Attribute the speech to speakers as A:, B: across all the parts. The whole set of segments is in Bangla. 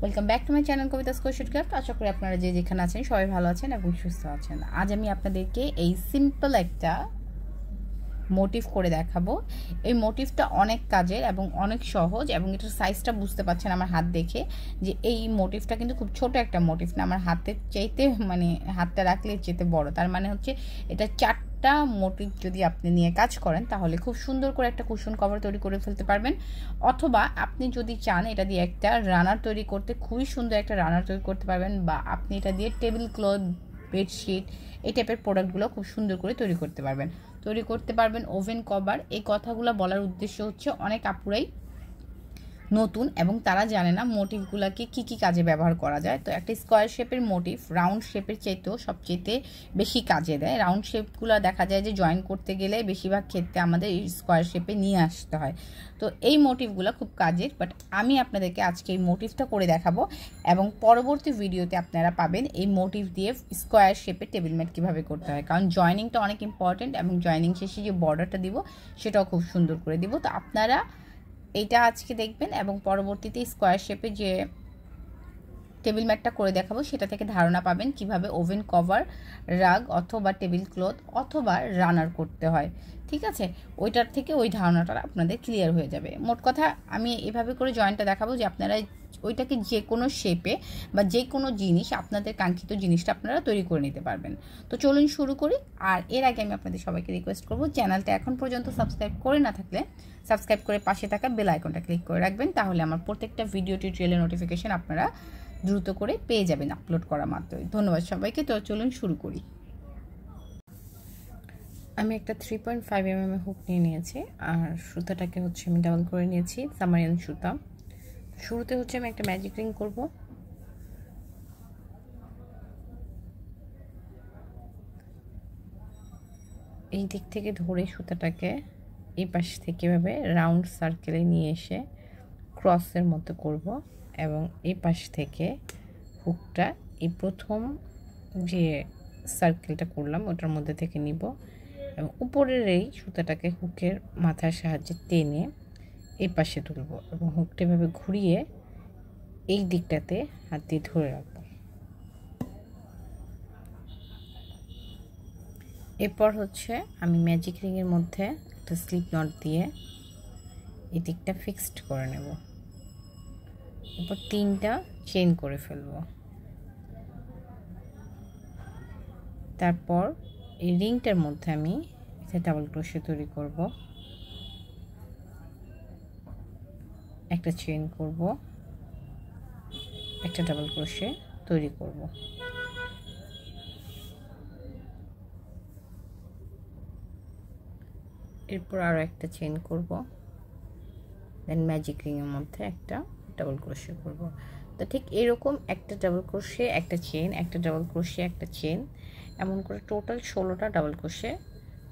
A: Welcome back to my channel Kabita square craft আশা করি আপনারা যে যেখানে আছেন সবাই ভালো আছেন এবং সুস্থ আছেন। আজ আমি আপনাদেরকে এই সিম্পল একটা মোটিভ করে দেখাবো। এই মোটিভটা অনেক কাজের এবং অনেক সহজ এবং এটার সাইজটা বুঝতে পারছেন আমার হাত দেখে যে এই মোটিভটা কিন্তু খুব ছোট একটা মোটিভ না। আমার হাতের চাইতে মানে হাতটা রাখলে চেতে বড়। তার মানে হচ্ছে এটা চারটা মোটিভ যদি আপনি নিয়ে কাজ করেন, তাহলে খুব সুন্দর করে একটা কুশন কভার তৈরি করে ফেলতে পারবেন। অথবা আপনি যদি চান এটা দিয়ে একটা রানার তৈরি করতে, খুবই সুন্দর একটা রানার তৈরি করতে পারবেন বা আপনি এটা দিয়ে টেবিল ক্লথ বেডশিট এই টাইপের প্রোডাক্টগুলো খুব সুন্দর করে তৈরি করতে পারবেন। তৈরি করতে পারবেন ওভেন কভার এই কথাগুলো বলার উদ্দেশ্য হচ্ছে অনেক আপুরাই নতুন এবং তারা জানে না মোটিভগুলোকে কি কি কাজে ব্যবহার করা যায়। তো একটা স্কোয়ার শেপের মোটিভ, রাউন্ড শেপের চাইতেও সবচেয়ে বেশি কাজে দেয়। রাউন্ড শেপগুলো দেখা যায় যে জয়েন করতে গেলে বেশিরভাগ ক্ষেত্রে আমাদের স্কোয়ার শেপে নিয়ে আসতে হয়। তো এই মোটিভগুলো খুব কাজের বাট আমি আপনাদেরকে আজকে এই মোটিভটা করে দেখাবো এবং পরবর্তী ভিডিওতে আপনারা পাবেন এই মোটিভ দিয়ে স্কোয়ার শেপে টেবিল ম্যাট কীভাবে করতে হয়। কারণ জয়নিংটা অনেক ইম্পর্টেন্ট এবং জয়নিং শেষে যে বর্ডারটা দিব, সেটাও খুব সুন্দর করে দিব। তো আপনারা এইটা আজকে দেখবেন এবং পরবর্তীতে স্কোয়ার শেপে যে টেবিল ম্যাটটা করে দেখাবো, সেটা থেকে ধারণা পাবেন কীভাবে ওভেন কভার রাগ অথবা টেবিল ক্লথ অথবা রানার করতে হয়। ঠিক আছে? ওইটার থেকে ওই ধারণাটা আপনাদের ক্লিয়ার হয়ে যাবে। মোট কথা আমি এভাবে করে জয়েন্টটা দেখাবো যে আপনারা ওইটাকে যে কোনো শেপে বা যে কোনো জিনিস, আপনাদের কাঙ্ক্ষিত জিনিসটা আপনারা তৈরি করে নিতে পারবেন। তো চলুন শুরু করি। আর এর আগে আমি আপনাদের সবাইকে রিকোয়েস্ট করব, চ্যানেলটা এখন পর্যন্ত সাবস্ক্রাইব করে না থাকলে সাবস্ক্রাইব করে পাশে থাকা বেল আইকনটা ক্লিক করে রাখবেন। তাহলে আমার প্রত্যেকটা ভিডিও টিউটোরিয়ালের নোটিফিকেশান আপনারা দ্রুত করে পেয়ে যাবেন আপলোড করা মাত্রই ধন্যবাদ সবাইকে, তো চলুন শুরু করি। আমি একটা three point five M hook নিয়ে নিয়েছি, আর সুতাটাকে হচ্ছে আমি ডাবল করে নিয়েছি সামারিয়ান সুতা। শুরুতে হচ্ছে আমি একটা ম্যাজিক রিং করব। এই দিক থেকে ধরে সুতাটাকে এই পাশ থেকে এভাবে রাউন্ড সার্কেলে নিয়ে এসে ক্রসের মতো করব। এবং এই পাশ থেকে হুকটা এই প্রথম যে সার্কেলটা করলাম, ওটার মধ্যে থেকে নিব এবং উপরের এই সুতাটাকে হুকের মাথার সাহায্যে টেনে এই পাশে তুলব এবং হুকটা এভাবে ঘুরিয়ে এই দিকটাতে হাত দিয়ে ধরে রাখব। এরপর হচ্ছে আমি ম্যাজিক রিংয়ের মধ্যে একটা স্লিপ নট দিয়ে এই দিকটা ফিক্সড করে নেব। এরপর তিনটা চেন করে ফেলব। তারপর এই রিংটার মধ্যে আমি এখানে ডাবল ক্রোশে তৈরি করব। একটা চেন করব। একটা ডাবল ক্রোশে তৈরি করব। এরপর আরও একটা চেন করব। দেন ম্যাজিক রিংয়ের মধ্যে একটা ডাবল ক্রোশে করব। তো ঠিক এরকম একটা ডাবল ক্রোশে একটা চেন একটা ডাবল ক্রোশে একটা চেন এমন করে টোটাল ষোলোটা ডাবল ক্রোশে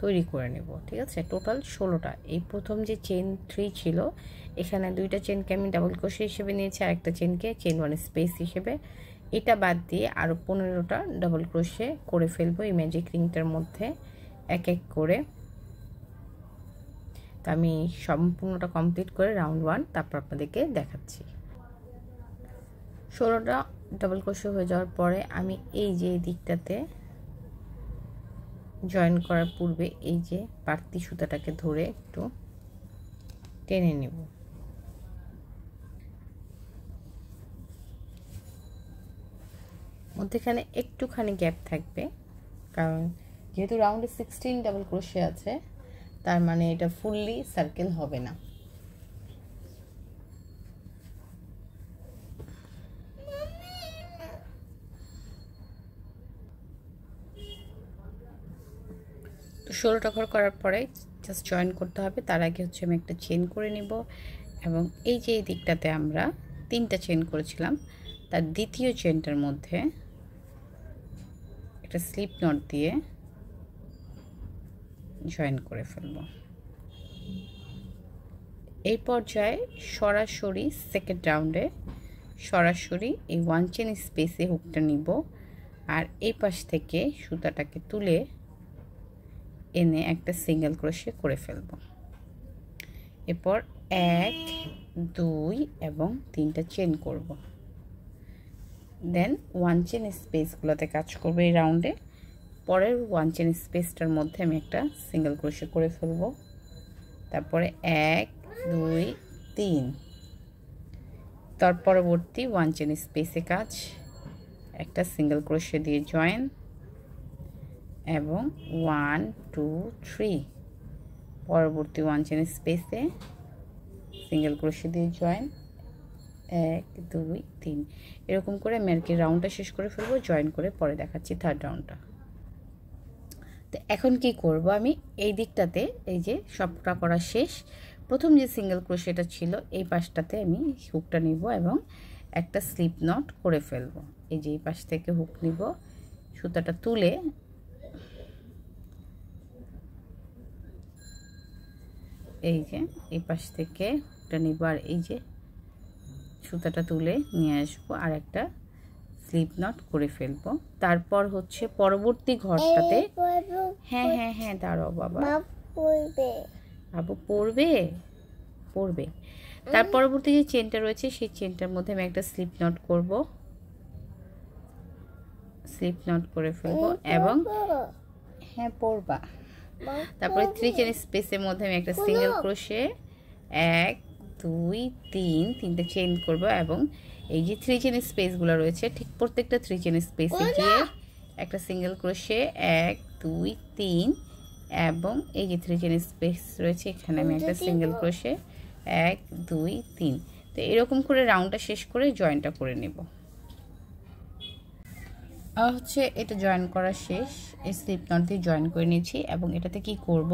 A: তৈরি করে নেব, ঠিক আছে? টোটাল ষোলোটা। এই প্রথম যে চেন থ্রি ছিল, এখানে দুইটা চেনকে আমি ডাবল ক্রোশে হিসেবে নিয়েছি আর একটা চেনকে চেন ওয়ান স্পেস হিসেবে। এটা বাদ দিয়ে আরও পনেরোটা ডাবল ক্রোশে করে ফেলব এই ম্যাজিক রিংটার মধ্যে, এক এক করে। তো আমি সম্পূর্ণটা কমপ্লিট করে রাউন্ড ওয়ান তারপর আপনাদেরকে দেখাচ্ছি। ষোলোটা ডাবল ক্রোশে হয়ে যাওয়ার পরে আমি এই যে দিকটাতে জয়েন করার পূর্বে এই যে বাড়তি সুতাটাকে ধরে একটু টেনে নেব। মধ্যেখানে একটুখানি গ্যাপ থাকবে, কারণ যেহেতু রাউন্ডে সিক্সটিন ডাবল ক্রোশে আছে তার মানে এটা ফুললি সার্কেল হবে না। তো ঘর করার পরে জাস্ট জয়েন করতে হবে। তার আগে হচ্ছে আমি একটা চেন করে নিব এবং এই যে এই দিকটাতে আমরা তিনটা চেন করেছিলাম, তার দ্বিতীয় চেনটার মধ্যে একটা স্লিপ নট দিয়ে জয়েন করে ফেলব। এই পর্যায়ে সরাসরি সেকেন্ড রাউন্ডে সরাসরি এই ওয়ান চেন স্পেসে হুকটা নিব আর এই পাশ থেকে সুতাটাকে তুলে এনে একটা সিঙ্গেল ক্রোশে করে ফেলব। এরপর এক, দুই এবং তিনটা চেন করব। দেন ওয়ান চেন স্পেসগুলোতে কাজ করব এই রাউন্ডে পরের ওয়ান চেন স্পেসটার মধ্যে আমি একটা সিঙ্গেল ক্রোশে করে ফেলব। তারপরে এক, দুই, তিন। তার পরবর্তী ওয়ান চেন স্পেসে কাজ, একটা সিঙ্গেল ক্রোশে দিয়ে জয়েন এবং ওয়ান টু থ্রি পরবর্তী ওয়ান চেন স্পেসে সিঙ্গেল ক্রোশে দিয়ে জয়েন এক, দুই, তিন। এরকম করে আমি আর কি রাউন্ডটা শেষ করে ফেলব জয়েন করে পরে দেখাচ্ছি থার্ড রাউন্ডটা তো এখন কি করব আমি? এই দিকটাতে এই যে সবটা করা শেষ। প্রথম যে সিঙ্গেল ক্রোশেটা ছিল, এই পাশটাতে আমি হুকটা নিব এবং একটা স্লিপ নট করে ফেলব। এই যে এই পাশ থেকে হুক নিব। সুতাটা তুলে এই যে এই পাশ থেকে হুকটা নিব। আর এই যে সুতাটা তুলে নিয়ে আসব। আর একটা স্লিপ নট করে ফেলব। তারপর হচ্ছে পরবর্তী ঘরটাতে হ্যাঁ হ্যাঁ হ্যাঁ দাঁড়াও বাবা। বাবু পড়বে। পড়বে? তার পরবর্তী যে চেনটা রয়েছে সেই চেনটার মধ্যে আমি একটা স্লিপ নট করব। স্লিপ নট করে ফেলব এবং হ্যাঁ পড়বা। তারপরে থ্রি চেন স্পেসের মধ্যে আমি একটা সিঙ্গেল ক্রোশে এক দুই তিন তিনটে চেন করব এবং এই যে থ্রি চেন স্পেসগুলো রয়েছে ঠিক প্রত্যেকটা থ্রি চেন স্পেসে গিয়ে একটা সিঙ্গেল ক্রোশে এক দুই তিন এবং এই যে থ্রি চেন স্পেস রয়েছে এখানে আমি একটা সিঙ্গেল ক্রোশে এক দুই তিন। তো এরকম করে রাউন্ডটা শেষ করে জয়েনটা করে নেব। হচ্ছে এটা জয়েন করা শেষ এই স্লিপ নট দিয়ে জয়েন করে নিয়েছি এবং এটাতে কি করব?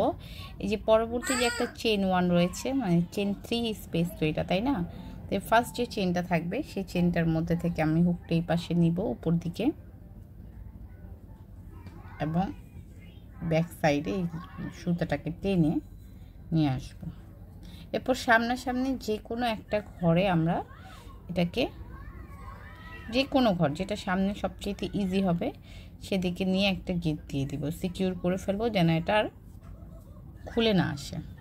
A: এই যে পরবর্তী যে একটা চেন ওয়ান রয়েছে মানে চেন থ্রি স্পেস তো এটা তাই না? তো ফার্স্ট যে চেনটা থাকবে, সেই চেনটার মধ্যে থেকে আমি হুকটা এই পাশে নিব উপর দিকে। এবং ব্যাক সাইডে সুতাটাকে টেনে নিয়ে আসব। এরপর সামনাসামনি যে কোনো একটা ঘরে আমরা এটাকে, যে কোনো ঘর, যেটা সামনে সবচেয়ে ইজি হবে, সেদিকে নিয়ে একটা গেট দিয়ে দিব। সিকিউর করে ফেলব যেন এটা আর খুলে না আসে।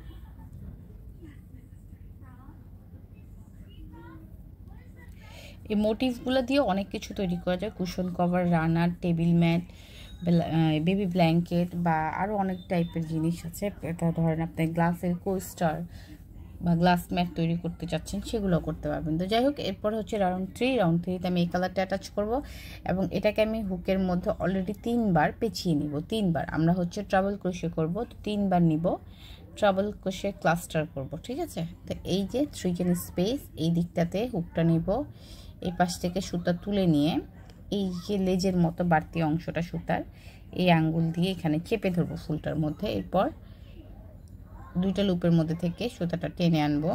A: এই মোটিভগুলো দিয়ে অনেক কিছু তৈরি করা যায়। Cushion cover runner table mat baby blanket বা আরও অনেক টাইপের জিনিস আছে। এটা ধরেন আপনি গ্লাসের কোস্টার বা গ্লাস ম্যাট তৈরি করতে চাচ্ছেন সেগুলো করতে পারবেন। তো যাই হোক, এরপর হচ্ছে রাউন্ড থ্রি রাউন্ড থ্রিতে আমি এই কালারটা অ্যাটাচ করব এবং এটাকে আমি হুকের মধ্যে অলরেডি তিনবার পেঁচিয়ে নিব, তিনবার। আমরা হচ্ছে ট্রাভেল ক্রোশে করব, তো তিনবার নিব ট্রাভেল ক্রোশে ক্লাস্টার করব, ঠিক আছে? তো এই যে থ্রি স্পেস এই দিকটাতে হুকটা নিব। এই পাশ থেকে সুতা তুলে নিয়ে এই যে লেজের মতো বাড়তি অংশটা সুতার, এই আঙ্গুল দিয়ে এখানে চেপে ধরবো ফুলটার মধ্যে। এরপর দুইটা লুপের মধ্যে থেকে সুতাটা টেনে আনব।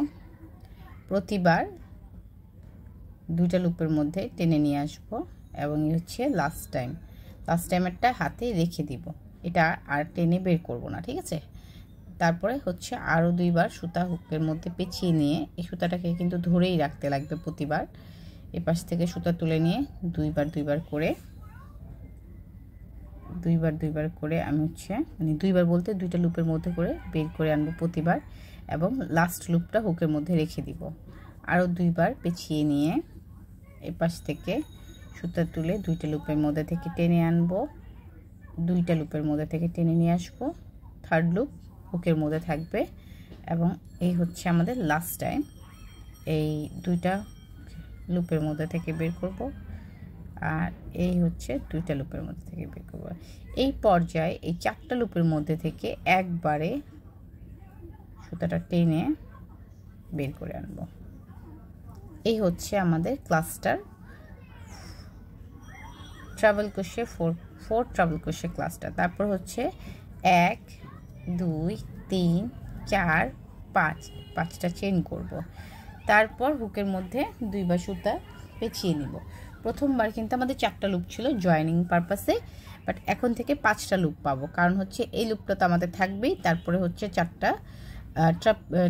A: প্রতিবার দুইটা লুপের মধ্যে টেনে নিয়ে আসব এবং হচ্ছে লাস্ট টাইম লাস্ট টাইমেরটা হাতে রেখে দিব। এটা আর টেনে বের করব না, ঠিক আছে? তারপরে হচ্ছে আরও দুইবার সুতা হুকের মধ্যে পেঁচিয়ে নিয়ে এই সুতাটাকে কিন্তু ধরেই রাখতে লাগবে প্রতিবার। এপাশ থেকে সুতা তুলে নিয়ে দুইবার দুইবার করে, দুইবার দুইবার করে আমি হচ্ছে মানে দুইবার বলতে দুইটা লুপের মধ্যে করে বের করে আনব প্রতিবার এবং লাস্ট লুপটা হুকের মধ্যে রেখে দিব। আরও দুইবার পেঁচিয়ে নিয়ে এপাশ থেকে সুতা তুলে দুইটা লুপের মধ্যে থেকে টেনে আনব, দুইটা লুপের মধ্যে থেকে টেনে নিয়ে আসব। থার্ড লুপ হুকের মধ্যে থাকবে এবং এই হচ্ছে আমাদের লাস্ট টাইম এই দুইটা লুপের মধ্যে থেকে বের করব। আর এই হচ্ছে দুইটা লুপের মধ্যে থেকে বের করব। এই পর্যায়ে এই চারটা লুপের মধ্যে থেকে একবারে সুতাটা টেনে বের করে আনব। এই হচ্ছে আমাদের cluster treble crochet four four treble crochet cluster তারপর হচ্ছে এক, দুই, তিন, চার, পাঁচ, পাঁচটা চেন করব। তারপর হুকের মধ্যে দুইবার সুতা পেঁচিয়ে নিব। প্রথমবার কিন্তু আমাদের চারটা লুপ ছিল জয়নিং পারপাসে বাট এখন থেকে পাঁচটা লুপ পাবো। কারণ হচ্ছে এই লুপটা তো আমাদের থাকবেই, তারপরে হচ্ছে চারটা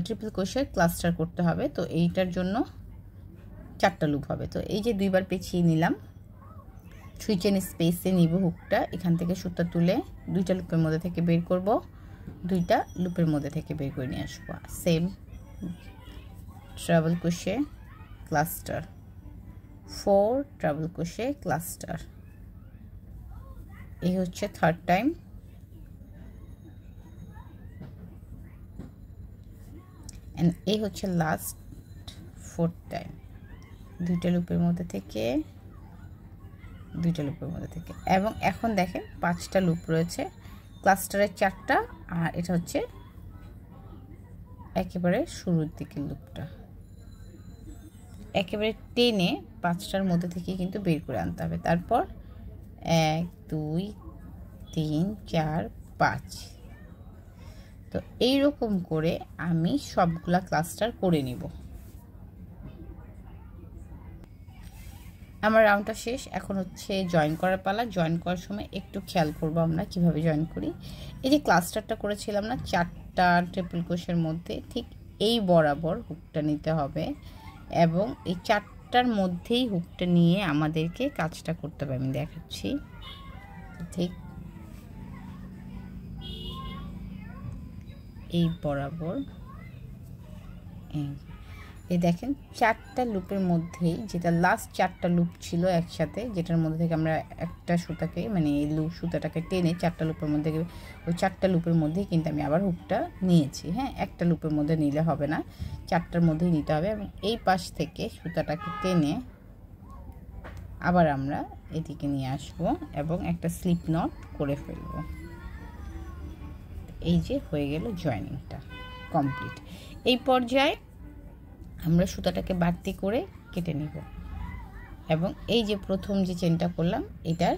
A: ট্রিপল কোষের ক্লাস্টার করতে হবে। তো এইটার জন্য চারটা লুপ হবে। তো এই যে দুইবার পেঁচিয়ে নিলাম থ্রি চেন স্পেসে নিব হুকটা এখান থেকে সুতা তুলে দুইটা লুপের মধ্যে থেকে বের করব। দুইটা লুপের মধ্যে থেকে বের করে নিয়ে আসব। Same treble crochet cluster four treble crochet cluster এই হচ্ছে থার্ড টাইম অ্যান্ড এই হচ্ছে লাস্ট ফোর্থ টাইম দুইটা লুপের মধ্যে থেকে, দুইটা লুপের মধ্যে থেকে। এবং এখন দেখেন পাঁচটা লুপ রয়েছে। ক্লাস্টারের চারটা, আর এটা হচ্ছে একেবারে শুরুর দিকের লুপটা একেবারে টেনে পাঁচটার মধ্যে থেকে কিন্তু বের করে আনতে হবে। তারপর এক, দুই, তিন, চার, পাঁচ। তো এই রকম করে আমি সবগুলা ক্লাস্টার করে নিব। আমার রাউন্ডটা শেষ। এখন হচ্ছে জয়েন করার পালা। জয়েন করার সময় একটু খেয়াল করব আমরা কীভাবে জয়েন করি। এই যে ক্লাস্টারটা করেছিলাম না, চারটা ট্রিপল কোষের মধ্যে ঠিক এই বরাবর হুকটা নিতে হবে। এবং এই চারটার মধ্যেই হুকটা নিয়ে আমাদেরকে কাজটা করতে হবে। আমি দেখাচ্ছি। ঠিক। এই বরাবর। এই। দেখেন, চারটা লুপের মধ্যেই যেটা লাস্ট চারটা লুপ ছিল একসাথে, যেটার মধ্যে থেকে আমরা একটা সুতাকে মানে এই লুপ সুতাটাকে টেনে চারটা লুপের মধ্যে ওই চারটা লুপের মধ্যেই কিন্তু আমি আবার হুকটা নিয়েছি হ্যাঁ? একটা লুপের মধ্যে নিলে হবে না, চারটার মধ্যেই নিতে হবে এবং এই পাশ থেকে সুতাটাকে টেনে আবার আমরা এদিকে নিয়ে আসব এবং একটা স্লিপ নট করে ফেলব। এই যে হয়ে গেল জয়েনিংটা কমপ্লিট এই পর্যায়ে আমরা সুতাটাকে বাড়তি করে কেটে নিব। এবং এই যে প্রথম যে চেনটা করলাম, এটার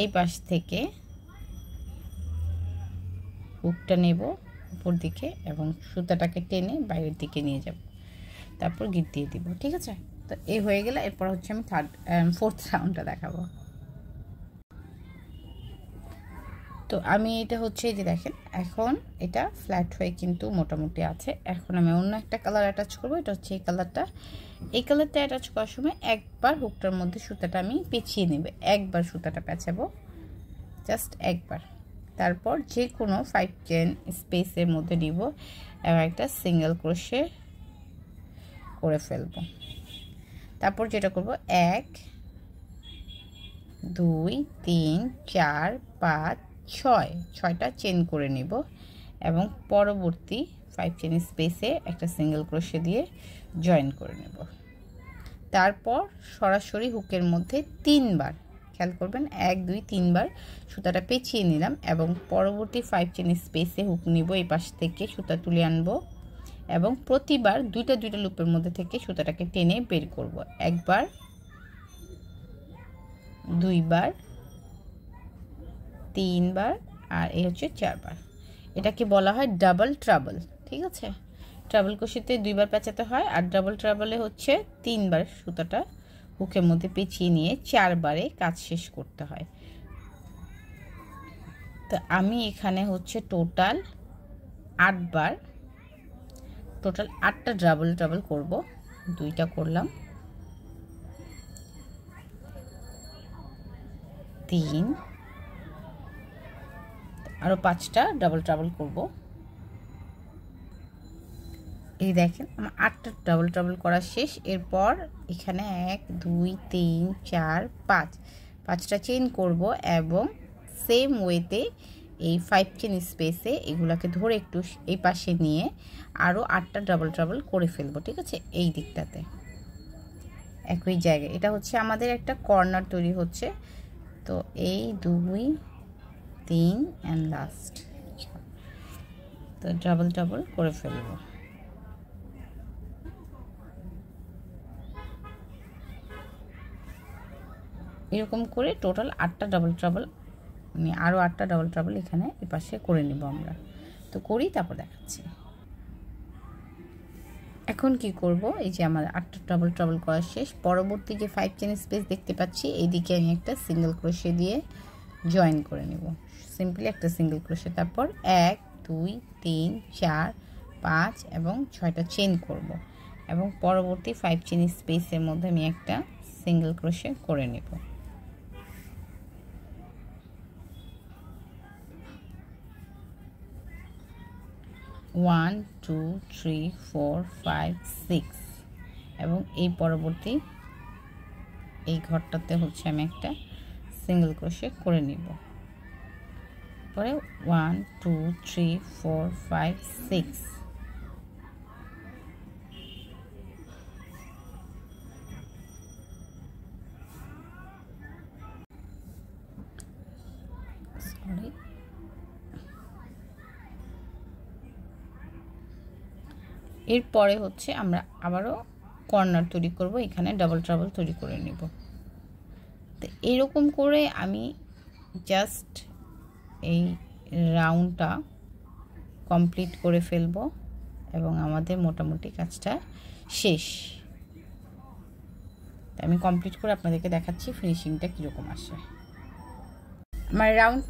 A: এই পাশ থেকে হুকটা নেব উপর দিকে এবং সুতাটাকে টেনে বাইরের দিকে নিয়ে যাব। তারপর গিট দিয়ে দিব, ঠিক আছে? তো এই হয়ে গেলে এরপর হচ্ছে আমি থার্ড ফোর্থ রাউন্ডটা দেখাবো। তো আমি এটা হচ্ছে এই যে দেখেন, এখন এটা ফ্ল্যাট হয়ে কিন্তু মোটামুটি আছে। এখন আমি অন্য একটা কালার অ্যাটাচ করব, এটা হচ্ছে এই কালারটা এই কালারটা অ্যাটাচ করার সময় একবার হুকটার মধ্যে সুতাটা আমি পেঁচিয়ে নেবে, একবার সুতাটা পেঁচাবো জাস্ট একবার। তারপর যে কোনো ফাইভ চেন স্পেসের মধ্যে নিব, এবং একটা সিঙ্গেল ক্রোশে করে ফেলব। তারপর যেটা করব, এক, দুই, তিন, চার, পাঁচ ছয়, ছয়টা চেন করে নেব এবং পরবর্তী ফাইভ চেন স্পেসে একটা সিঙ্গেল ক্রোশে দিয়ে জয়েন করে নেব। তারপর সরাসরি হুকের মধ্যে তিনবার, খেয়াল করবেন, এক, দুই, তিনবার সুতাটা পেঁচিয়ে নিলাম এবং পরবর্তী ফাইভ চেন স্পেসে হুক নিব, এই পাশ থেকে সুতা তুলে আনব এবং প্রতিবার দুইটা দুইটা লুপের মধ্যে থেকে সুতাটাকে টেনে বের করব। একবার, দুইবার তিনবার আর এই হচ্ছে চারবার। এটাকে বলা হয় ডাবল ট্রাবল ঠিক আছে? ট্রাবল কুশিতে দুইবার পেঁচাতে হয় আর ডাবল ট্রাবলে হচ্ছে তিনবার সুতাটা হুকের মধ্যে পেঁচিয়ে নিয়ে চারবারে কাজ শেষ করতে হয়। তো আমি এখানে হচ্ছে টোটাল আটবার টোটাল আটটা ডাবল ট্রাবল করব। দুইটা করলাম। তিন আরও পাঁচটা ডাবল ট্রাবল করব। এই দেখেন, আমার আটটা ডাবল ট্রাবল করা শেষ। এরপর এখানে এক, দুই, তিন, চার, পাঁচ। পাঁচটা চেন করব এবং সেম ওয়েতে এই ফাইভ চেন স্পেসে এগুলাকে ধরে একটু এই পাশে নিয়ে আরও আটটা ডাবল ট্রাবল করে ফেলব, ঠিক আছে? এই দিকটাতে। একই জায়গায়। এটা হচ্ছে আমাদের একটা কর্নার তৈরি হচ্ছে। তো এই দুই তিন অ্যান্ড লাস্ট তো ডাবল ডাবল করে ফেলব। এরকম করে টোটাল আটটা ডাবল ট্রাবল মানে আরও আটটা ডাবল ট্রাবল এখানে এপাশে করে নিব আমরা। তো করি, তারপর দেখাচ্ছি। এখন কি করব? এই যে আমার আটটা ডাবল ট্রাবল করা শেষ। পরবর্তী যে ফাইভ চেন স্পেস দেখতে পাচ্ছি, এইদিকে আমি একটা সিঙ্গেল ক্রোশে দিয়ে জয়েন করে নেব। সিম্পলি একটা সিঙ্গেল ক্রোশে তারপর এক, দুই, তিন, চার, পাঁচ এবং ছয়টা চেন করব। এবং পরবর্তী ফাইভ চেন স্পেসের মধ্যে আমি একটা সিঙ্গেল ক্রোশে করে নেব। One two three four five six এবং এই পরবর্তী এই ঘরটাতে হচ্ছে আমি একটা সিঙ্গেল ক্রোশে করে নিব। পরে one two three four five six এরপরে হচ্ছে আমরা আবারও কর্নার তৈরি করব, এখানে ডাবল ট্রাবল তৈরি করে নেব। তো এরকম করে আমি জাস্ট এই রাউন্ডটা কমপ্লিট করে ফেলব এবং আমাদের মোটামুটি কাজটা শেষ। আমি কমপ্লিট করে আপনাদেরকে দেখাচ্ছি ফিনিশিংটা কীরকম আসে। আমার রাউন্ড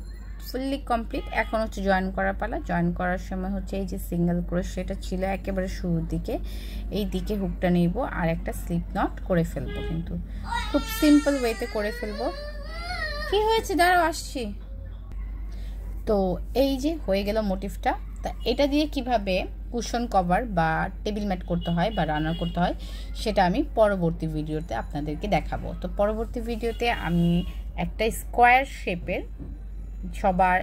A: ফুললি কমপ্লিট এখন হচ্ছে জয়েন করা পালা। জয়েন করার সময় হচ্ছে এই যে সিঙ্গেল ক্রোশ সেটা ছিল একেবারে শুরুর দিকে। এই দিকে হুকটা নেব আর একটা স্লিপ নট করে ফেলব কিন্তু। খুব সিম্পল ওয়েতে করে ফেলব। কি হয়েছে? দাঁড়াও, আসছি। তো এই যে হয়ে গেল মোটিভটা তা এটা দিয়ে কীভাবে কুশন কভার বা টেবিল ম্যাট করতে হয় বা রান্নার করতে হয়, সেটা আমি পরবর্তী ভিডিওতে আপনাদেরকে দেখাবো। তো পরবর্তী ভিডিওতে আমি একটা স্কোয়ার শেপের সবার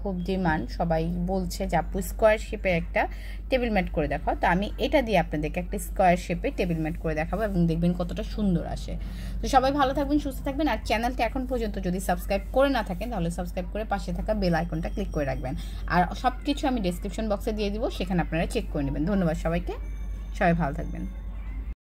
A: খুব ডিমান্ড। সবাই বলছে যে, আপু স্কোয়ার শেপের একটা টেবিল ম্যাট করে দেখাও। তো আমি এটা দিয়ে আপনাদেরকে একটা স্কোয়ার শেপে টেবিল ম্যাট করে দেখাবো এবং দেখবেন কতটা সুন্দর আসে। তো সবাই ভালো থাকবেন, সুস্থ থাকবেন। আর চ্যানেলটা এখন পর্যন্ত যদি সাবস্ক্রাইব করে না থাকেন, তাহলে সাবস্ক্রাইব করে পাশে থাকা বেল আইকনটা ক্লিক করে রাখবেন। আর সব কিছু আমি ডিসক্রিপশন বক্সে দিয়ে দিব, সেখানে আপনারা চেক করে নেবেন। ধন্যবাদ সবাইকে। সবাই ভালো থাকবেন।